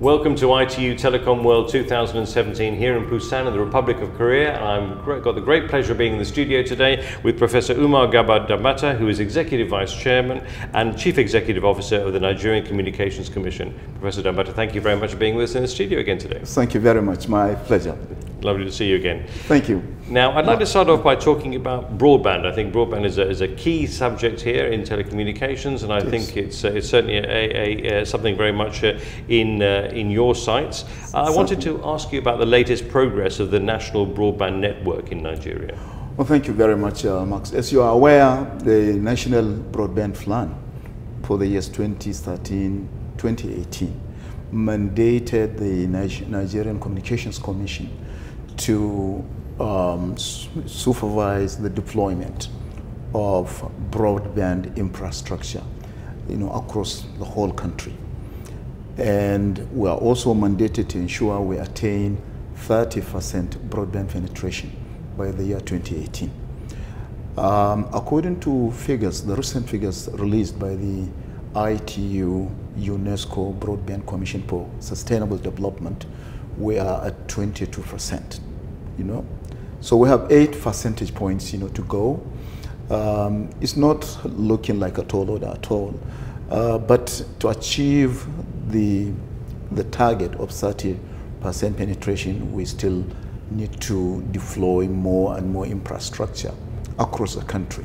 Welcome to ITU Telecom World 2017 here in Busan in the Republic of Korea. I've got the great pleasure of being in the studio today with Professor Umar Garba Danbatta, who is Executive Vice Chairman and Chief Executive Officer of the Nigerian Communications Commission. Professor Danbatta, thank you very much for being with us in the studio again today. Thank you very much. My pleasure. Lovely to see you again. Thank you. Now, I'd like to start off by talking about broadband. I think broadband is a, is a key subject here in telecommunications, and I yes. think it's, uh, it's certainly a, a, a, something very much uh, in, uh, in your sights. I wanted to ask you about the latest progress of the national broadband network in Nigeria. Well, thank you very much, uh, Max. As you are aware, the National Broadband Plan for the years 2013 2018 mandated the Nigerian Communications Commission to um, supervise the deployment of broadband infrastructure you know, across the whole country. And we are also mandated to ensure we attain 30% broadband penetration by the year 2018. Um, according to figures, the recent figures released by the ITU UNESCO Broadband Commission for Sustainable Development, we are at 22%, you know. So we have eight percentage points, you know, to go. Um, it's not looking like a tall order at all. Uh, but to achieve the, the target of 30% penetration, we still need to deploy more and more infrastructure across the country.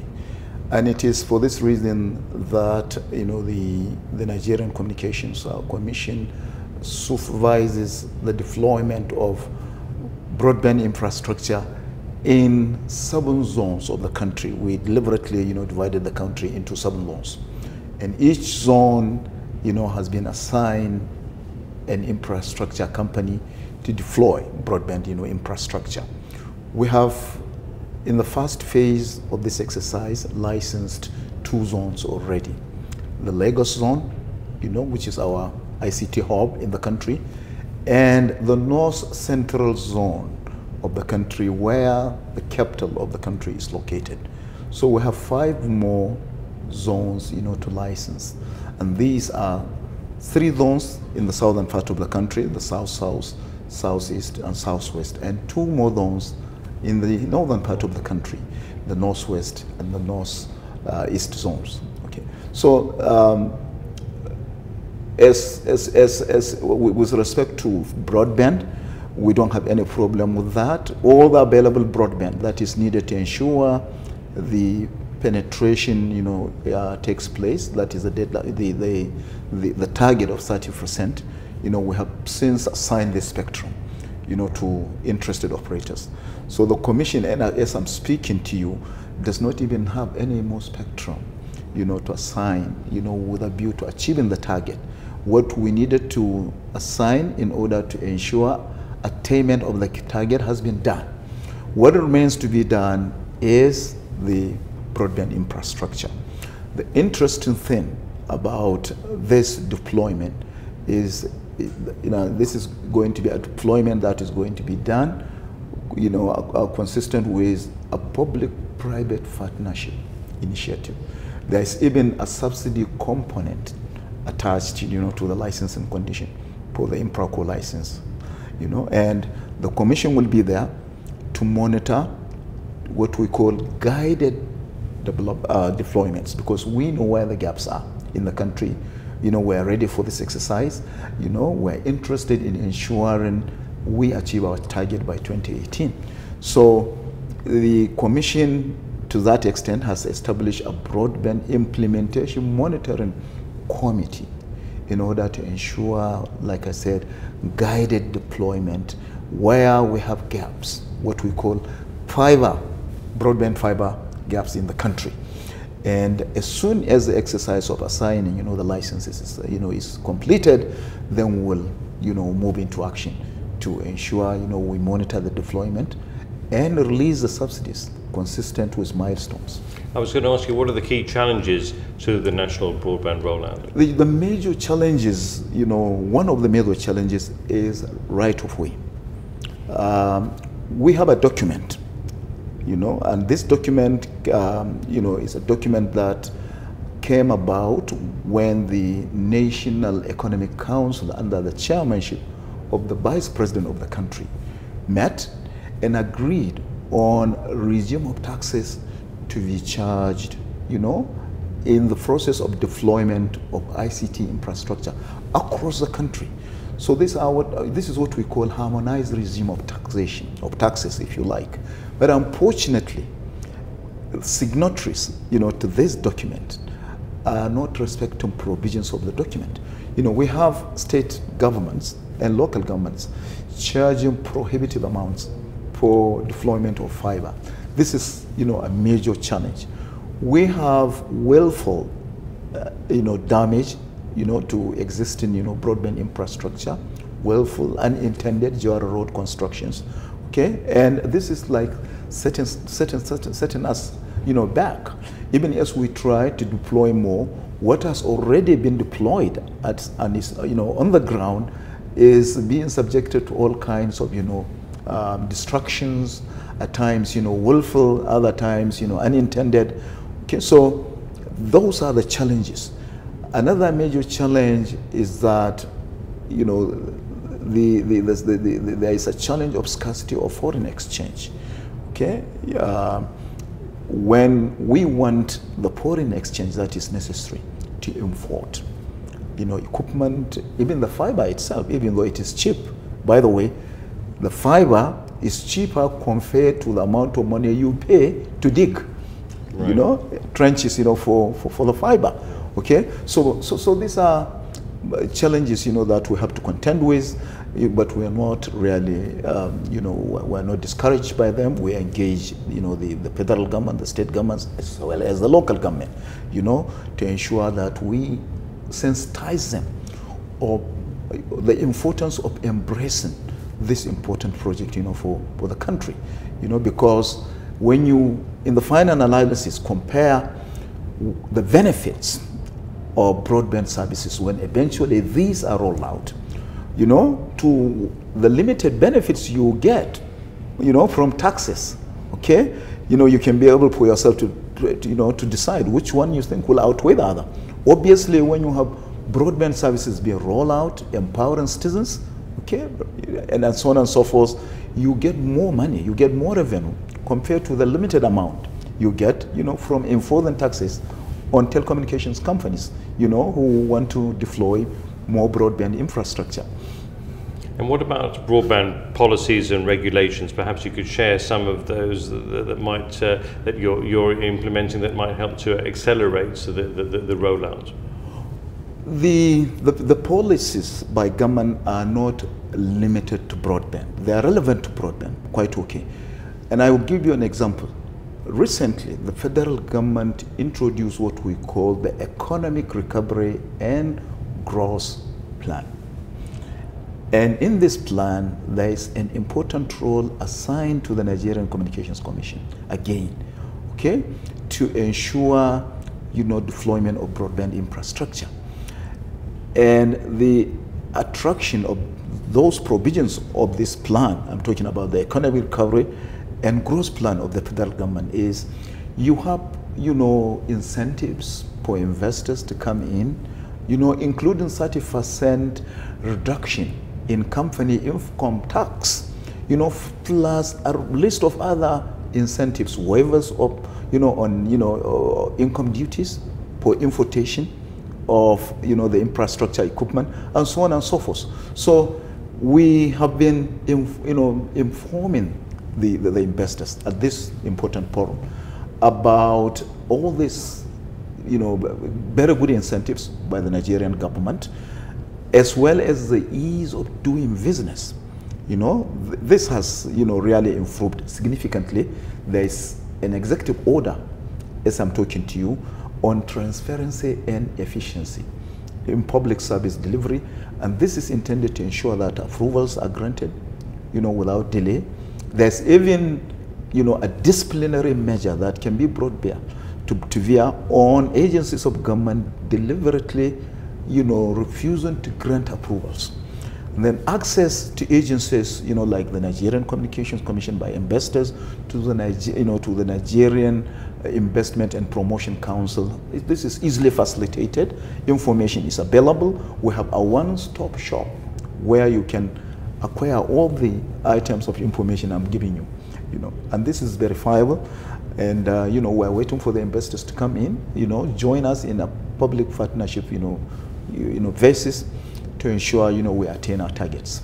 And it is for this reason that you know the, the Nigerian Communications Commission supervises the deployment of broadband infrastructure in seven zones of the country. We deliberately you know, divided the country into seven zones. And each zone you know, has been assigned an infrastructure company to deploy broadband you know, infrastructure. We have in the first phase of this exercise, licensed two zones already. The Lagos zone, you know, which is our ICT hub in the country, and the North Central zone of the country where the capital of the country is located. So we have five more zones, you know, to license. And these are three zones in the southern part of the country, the south, south, southeast, and southwest, and two more zones in the northern part of the country, the northwest and the northeast uh, zones. Okay, so um, as, as, as, as with respect to broadband, we don't have any problem with that. All the available broadband that is needed to ensure the penetration, you know, uh, takes place. That is the, deadline, the, the, the, the target of 30%. You know, we have since assigned the spectrum you know, to interested operators. So the commission, and as I'm speaking to you, does not even have any more spectrum, you know, to assign, you know, with a view to achieving the target. What we needed to assign in order to ensure attainment of the target has been done. What remains to be done is the broadband infrastructure. The interesting thing about this deployment is you know, this is going to be a deployment that is going to be done, you know, consistent with a public-private partnership initiative. There is even a subsidy component attached, you know, to the licensing condition for the InfraCo license, you know, and the commission will be there to monitor what we call guided develop, uh, deployments because we know where the gaps are in the country you know, we're ready for this exercise. You know, we're interested in ensuring we achieve our target by 2018. So the commission, to that extent, has established a broadband implementation monitoring committee in order to ensure, like I said, guided deployment where we have gaps, what we call fiber, broadband fiber gaps in the country. And as soon as the exercise of assigning, you know, the licenses, is, you know, is completed, then we'll, you know, move into action to ensure, you know, we monitor the deployment and release the subsidies consistent with milestones. I was going to ask you, what are the key challenges to the national broadband rollout? The, the major challenges, you know, one of the major challenges is right of way. Um, we have a document you know, and this document, um, you know, is a document that came about when the National Economic Council, under the chairmanship of the vice president of the country, met and agreed on regime of taxes to be charged, you know, in the process of deployment of ICT infrastructure across the country. So this, are what, uh, this is what we call harmonized regime of taxation, of taxes, if you like. But unfortunately, signatories, you know, to this document are not respecting provisions of the document. You know, we have state governments and local governments charging prohibitive amounts for deployment of fiber. This is, you know, a major challenge. We have willful, uh, you know, damage, you know, to existing, you know, broadband infrastructure, willful, unintended dual road constructions, okay? And this is like setting, setting, setting, setting us, you know, back. Even as we try to deploy more, what has already been deployed at, and is, you know, on the ground is being subjected to all kinds of, you know, um, at times, you know, willful, other times, you know, unintended. Okay, so those are the challenges. Another major challenge is that, you know, the, the, the, the, there is a challenge of scarcity of foreign exchange. Okay, uh, when we want the foreign exchange that is necessary to import, you know, equipment, even the fiber itself, even though it is cheap, by the way, the fiber is cheaper compared to the amount of money you pay to dig, right. you know, trenches, you know, for, for, for the fiber. Okay, so, so, so these are challenges, you know, that we have to contend with, but we are not really, um, you know, we're not discouraged by them. We engage, you know, the, the federal government, the state governments, as well as the local government, you know, to ensure that we sensitize them of the importance of embracing this important project, you know, for, for the country, you know, because when you, in the final analysis, compare the benefits of broadband services when eventually these are rolled out, you know, to the limited benefits you get, you know, from taxes, okay? You know, you can be able for yourself to, to, you know, to decide which one you think will outweigh the other. Obviously, when you have broadband services being rolled out, empowering citizens, okay, and so on and so forth, you get more money, you get more revenue compared to the limited amount you get, you know, from enforcing taxes on telecommunications companies, you know, who want to deploy more broadband infrastructure. And what about broadband policies and regulations? Perhaps you could share some of those that, that might uh, that you're, you're implementing that might help to accelerate the, the, the rollout. The, the, the policies by government are not limited to broadband. They are relevant to broadband, quite okay. And I will give you an example. Recently, the federal government introduced what we call the Economic Recovery and Growth Plan. And in this plan, there is an important role assigned to the Nigerian Communications Commission, again, okay, to ensure, you know, deployment of broadband infrastructure. And the attraction of those provisions of this plan, I'm talking about the economic recovery and growth plan of the federal government is you have, you know, incentives for investors to come in, you know, including 30% reduction in company income tax, you know, plus a list of other incentives, waivers of, you know, on, you know, uh, income duties for importation of, you know, the infrastructure equipment and so on and so forth. So we have been, you know, informing the, the, the, investors at this important forum about all these, you know, very good incentives by the Nigerian government, as well as the ease of doing business. You know, this has, you know, really improved significantly. There is an executive order, as I'm talking to you, on transparency and efficiency in public service delivery and this is intended to ensure that approvals are granted, you know, without delay. There's even, you know, a disciplinary measure that can be brought bear to, to bear on agencies of government deliberately, you know, refusing to grant approvals. And then access to agencies, you know, like the Nigerian Communications Commission by investors to the Niger you know, to the Nigerian Investment and Promotion Council. This is easily facilitated. Information is available. We have a one-stop shop where you can acquire all the items of information I'm giving you. You know, and this is verifiable. And uh, you know, we're waiting for the investors to come in. You know, join us in a public partnership. You know, you, you know, basis to ensure you know we attain our targets.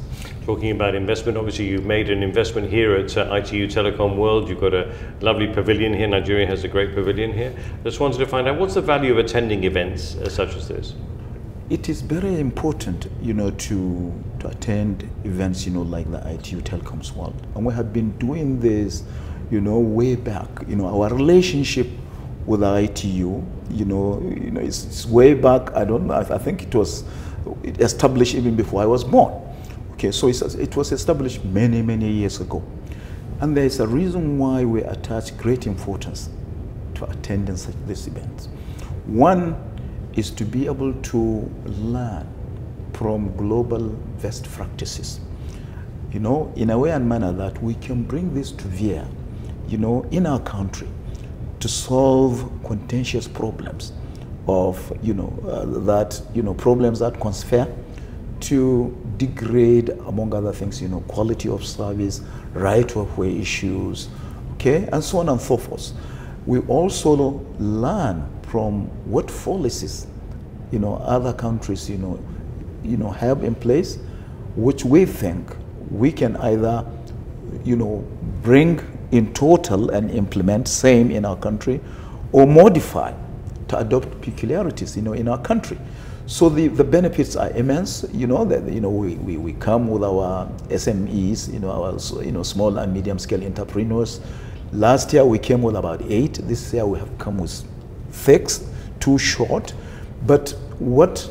Talking about investment, obviously you've made an investment here at uh, ITU Telecom World. You've got a lovely pavilion here. Nigeria has a great pavilion here. Just wanted to find out what's the value of attending events uh, such as this? It is very important, you know, to, to attend events, you know, like the ITU Telecoms World. And we have been doing this, you know, way back. You know, our relationship with the ITU, you know, you know it's, it's way back. I don't know, I, I think it was established even before I was born. Okay, so it was established many, many years ago. And there is a reason why we attach great importance to attending such these events. One is to be able to learn from global best practices. You know, in a way and manner that we can bring this to bear, you know, in our country to solve contentious problems of, you know, uh, that, you know, problems that conspire to degrade, among other things, you know, quality of service, right of way issues, okay, and so on and so forth. We also learn from what policies, you know, other countries, you know, you know, have in place, which we think we can either, you know, bring in total and implement same in our country, or modify to adopt peculiarities, you know, in our country. So the, the benefits are immense. You know that you know we, we, we come with our SMEs, you know our you know small and medium scale entrepreneurs. Last year we came with about eight. This year we have come with six, too short. But what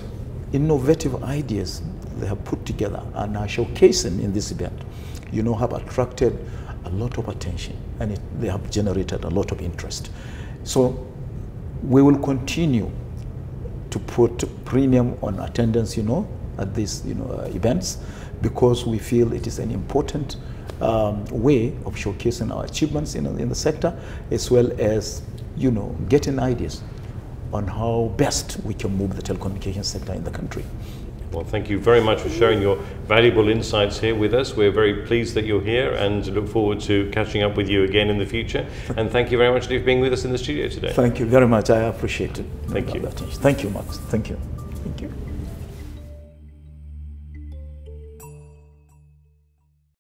innovative ideas they have put together and are showcasing in this event, you know, have attracted a lot of attention and it, they have generated a lot of interest. So we will continue to put premium on attendance, you know, at these, you know, uh, events because we feel it is an important um, way of showcasing our achievements in, in the sector as well as, you know, getting ideas on how best we can move the telecommunications sector in the country. Well, thank you very much for sharing your valuable insights here with us. We're very pleased that you're here and look forward to catching up with you again in the future. And thank you very much for being with us in the studio today. Thank you very much. I appreciate it. Thank you. Thank you, Max. Thank you. Thank you.